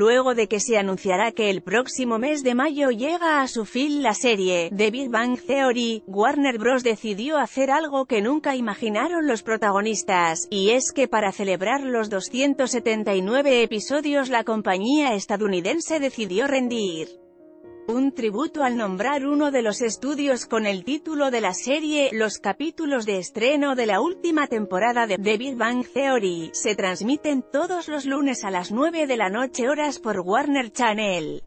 Luego de que se anunciará que el próximo mes de mayo llega a su fin la serie The Big Bang Theory, Warner Bros. decidió hacer algo que nunca imaginaron los protagonistas, y es que para celebrar los 279 episodios la compañía estadounidense decidió rendir un tributo al nombrar uno de los estudios con el título de la serie, los capítulos de estreno de la última temporada de The Big Bang Theory, se transmiten todos los lunes a las 9 de la noche horas por Warner Channel.